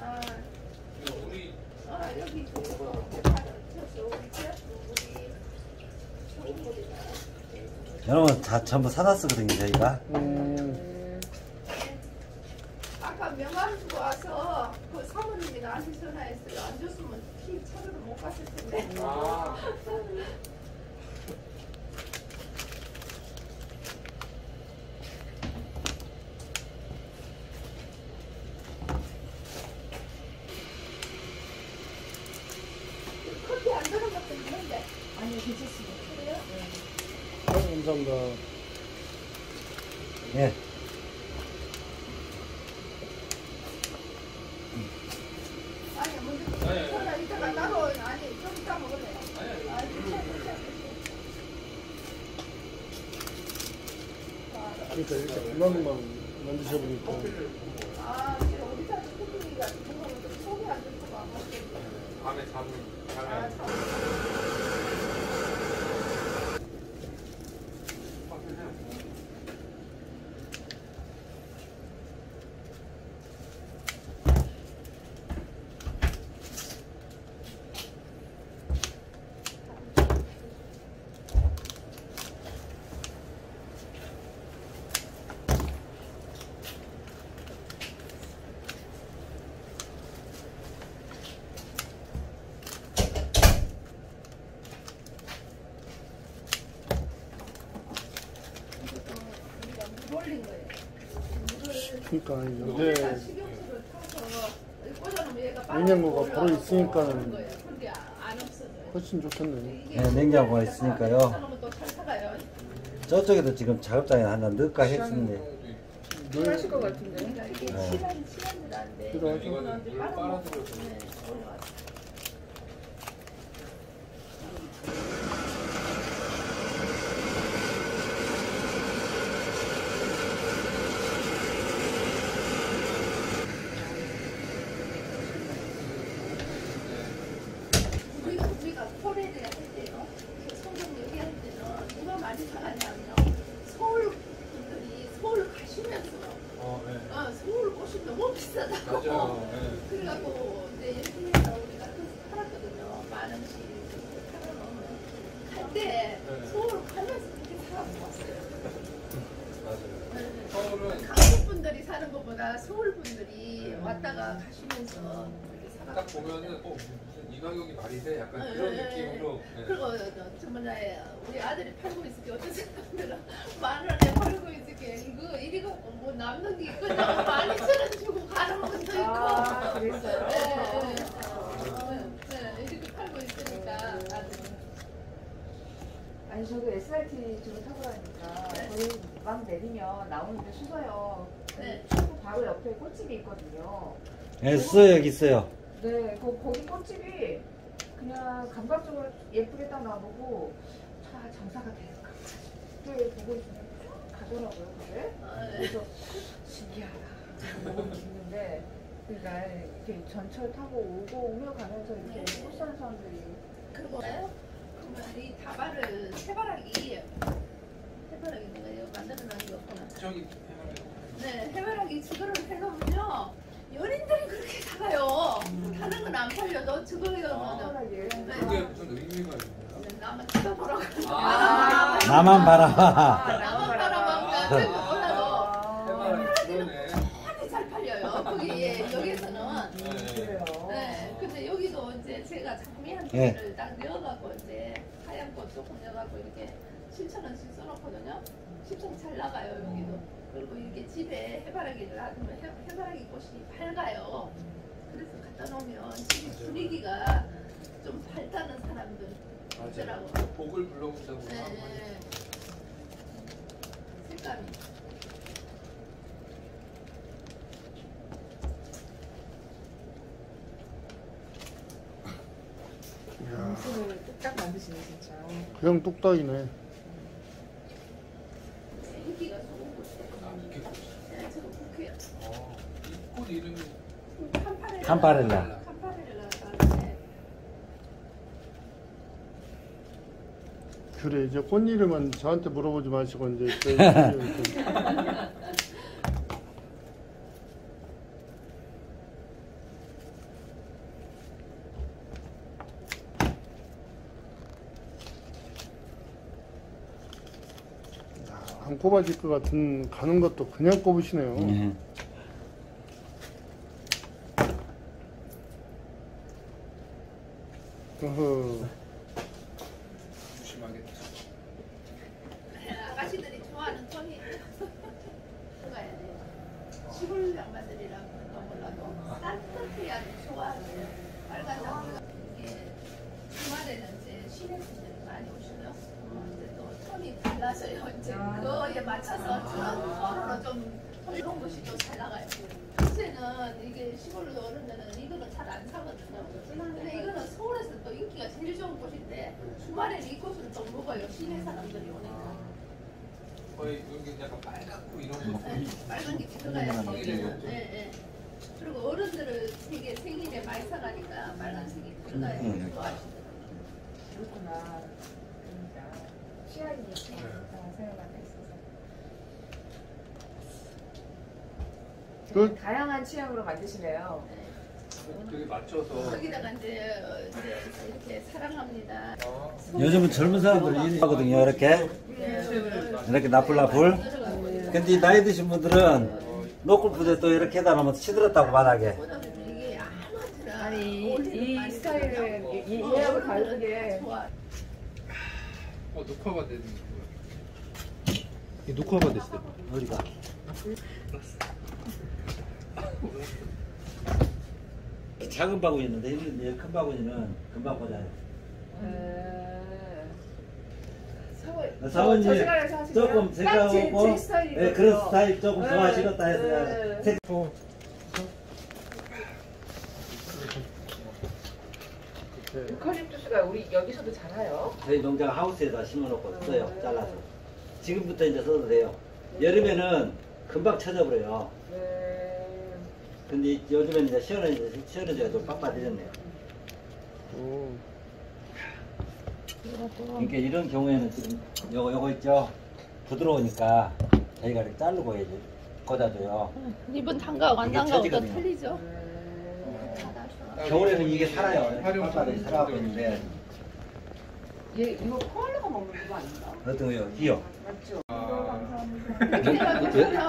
아, 아 여러분 다 전부 사다 쓰거든요 저희가 음, 아까 명함 주고 와서 그 사모님이 나한테 전화했어요. 안 줬으면 피 차로로 못 갔을 텐데. 아 커피 안 들은 것도 있는데. 아니 괜찮습니다. 그래요? 아유, 감사합니다. 예 아니 먼저 아니, 아니. 전화 이따가 따로 아니 좀 이따 먹을래요. 아니, 아니. 아 괜찮아 괜찮아. 그러니까 이렇게 금방금방 만드셔보니까. 아 이제 어디 사는 쿠키가 뭔가 좀 속이 안 좋고 막 먹겠네. 밤에 잠을 아 자면 참. 커피를 해요. 이것도 올린 거예요. 그러니까 꽂아놓으면 얘가 빨리 냉장고가 바로 없어져요. 훨씬 좋겠네. 이게 네, 냉장고가 있으니까요. 저쪽에도 지금 작업장에 하나 넣을까 했는데 필요하실 것 같은데. 그러니까 이게 네. 필요하죠. 이거는 이제 물 빨아먹고 빨아들여서. 네, 올라가서. 우리가 코레를 할 때요, 성경 얘기할 때는 누가 많이 나가냐면 서울 분들이 서울 가시면서 어, 네. 아 서울 옷이 너무 비싸다고. 맞아요. 네. 그래갖고 이제 이렇게 해서 우리가 그 원씩 이렇게 팔아놓으면 갈때 네. 서울 가면서 사갖고 왔어요. 맞아요. 네. 서울은 강북 분들이 사는 것보다 서울 분들이 네. 왔다가 가시면서 이렇게 딱 사갖고 보면은 어 이 가격이 말이 돼? 약간 네, 그런 네, 네. 느낌으로. 네. 그리고 저 뭐냐 우리 아들이 팔고 있을게 어떤 사람들은 만 원에 팔고 있을게 이거 이리 갖고 뭐 남는 게 있거나 만 이천 원 주고 가는 것도 있고 아, 그랬어요? 네, 네, 네, 이렇게 팔고 있으니까 아니 저도 SRT 주로 타고 다니니까 네. 거의 막 내리면 나오는데 수서역 네. 출구 바로 옆에 꽃집이 있거든요. 예, 있어요 여기 있어요 네, 거, 거기 꽃집이 그냥 감각적으로 예쁘게 딱 놔보고 차 장사가 될까 그때 보고 있으면 쭉 가더라고요 그게. 아, 네. 그래서 신기하다. 너무 있는데. 그러니까 이렇게 전철 타고 오고 오며 가면서 이렇게 네. 꽃 사는 사람들이. 그리고 그러면 이 다발을 해바라기 해바라기 내가 이거 만들어 놓은 게 없구나. 저기 네, 해바라기 주거를 해놓으면요 연인들이 그렇게 사가요 다른 건 안 팔려도 주거에 아. 편하게 그게 무슨 의미가 있나요? 나만 쳐다보라고 아. 나만 봐라 나만 바라봐 저기 몰라도 해봐라 그러네. 많이 잘 팔려요 거기 예, 여기서는 네. 그래요. 네, 근데 여기도 이제 제가 장미 한 예. 개를 딱 넣어갖고 이제 하얀 꽃 조금 넣어갖고 이렇게 7천 원씩 써놓거든요. 10천 잘 나가요 여기도. 그리고 이렇게 집에 해바라기를 놔두면 해, 해바라기 꽃이 밝아요. 그래서 갖다 놓으면 집이 분위기가 좀 밝다는 사람들 있더라고. 복을 불러온다고 네. 색감이. 음식을 뚝딱 만드시네 진짜. 그냥 뚝딱이네. 캄파렐라. 그래 이제 꽃 이름은 저한테 물어보지 마시고 이제 그 아, 안 꼽아질 것 같은 가는 것도 그냥 꼽으시네요. 네. 그거에 맞춰서 톤으로 좀 이런 것이 또잘 나가요. 요새는 이게 시골 어른들은 이거는 잘 안 사거든요. 근데 이거는 서울에서 또 인기가 제일 좋은 곳인데 주말에는 이 곳을 또 먹어요. 시내 사람들이 오니까. 거의 여기 약간 빨갛고 이런 거. 네, 빨간 게 들어가야 음, 돼. 음. 네, 네. 그리고 어른들은 되게 생일에 많이 사가니까 빨간색이 들어가야 음, 음. 좋아하시더라고요. 그렇구나. 그러니까 취향이 네. 생각 만 있어서. 그- 다양한 취향으로 만드시네요. 되게 맞춰서. 거기다가 이제, 어, 이제 이렇게 사랑합니다. 어, 요즘은 젊은 사람들 이 하거든요. 이렇게 네. 이렇게 나풀나풀. 근데 이 나이 드신 분들은 노골프대 또 이렇게 해다 놓으면 시들었다고 말하게. 아니, 이 스타일은 어른들은 다르게. 어 녹화가 되는 거야. 이 녹화가 됐어. 어디가? 작은 바구니 있는데 이큰 바구니는 금방 보자요. 사원, 사원님 저 시간에서 하시고요. 조금 제가 딱 제, 하고 제 스타일이거든요. 네, 그런 스타일 조금 네. 좋아하시겠다 해서 네. 색- 어. 유칼립투스가 우리 여기서도 자라요. 저희 농장 하우스에다 심어놓고 써요. 잘라서. 지금부터 이제 써도 돼요. 여름에는 금방 쳐져버려요. 네. 근데 요즘에는 이제 시원해져, 시원해져서 좀 빡빡해졌네요. 오. 그러니까 이런 경우에는 지금 요거, 요거 있죠? 부드러우니까 저희가 이렇게 자르고 해야지. 꽂아줘요. 단가하고 또 처지거든요. 틀리죠? 네. 겨울에는 이게 살아요. 활용 빡빡하게 살아가고 있는데. 얘 이거 코알라가 먹는 거 아닌가? 어떤 거요? 기요. 맞죠? 아,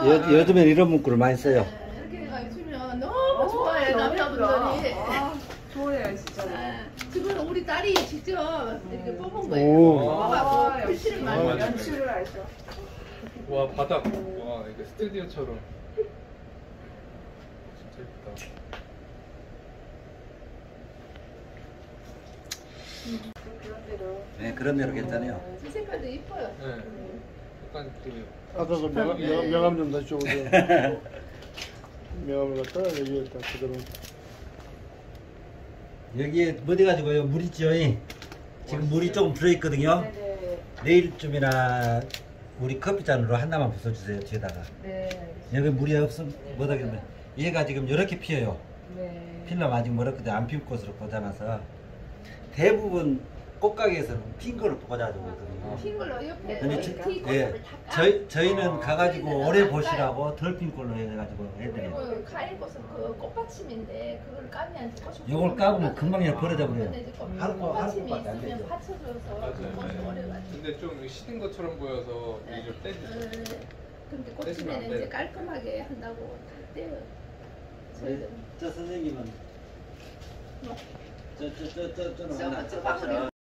요, 요, 요즘엔 이런 문구를 많이 써요. 이렇게 해주면 너무 좋아해 남자분들이. 아, 좋아해요 진짜. 아, 지금 우리 딸이 직접 이렇게 뽑은 거예요. 오. 뽑아갖고 글씨를 많이 아, 연 연출을 하셔. 와 바닥. 와 이게 스튜디오처럼. 진짜 예쁘다. 그런 대로. 네, 그런 대로 괜찮아요. 이 색깔도 이뻐요. 네. 약간 그 아까 그 명함, 명함, 명함 좀 다시 오세요. 명함을 갖다 여기에다 그대로. 여기에 뭐 돼가지고요? 물 있죠? 이? 지금 물이 조금 들어있거든요. 네네. 내일쯤이나 우리 커피잔으로 하나만 부숴주세요, 뒤에다가. 네. 여기 물이 없으면 못하겠네. 얘가 지금 이렇게 피어요. 네. 필름 아직 멀었거든요. 안 피울 것으로 보자면서 대부분 꽃가게에서는 핀 거를 꽂아주고 있거든요. 핀 걸로 옆에 근데 티 저- 예, 다 까. 저희, 저희는 아. 가가지고 오래 보시라고 덜 핀 걸로 해가지고 해드려요. 그리고 카일꽃은 그 꽃받침인데 그걸 까면 꽃이 요걸 까보면 금방 그냥 버려져 버려요. 근데 이제 꽃- 하루 거- 하루 꽃받침이 거밖에 안 있으면 되죠. 받쳐줘서 맞아요. 꽃이 네. 오래가지고. 근데 좀 시든 것처럼 보여서 네. 이좀 떼주죠. 네. 근데 떼시면 안 꽃집에는 돼요. 이제 깔끔하게 한다고 다 떼요. 저희는 저 선생님은 저저저저 저는 저- 하나 저 방울이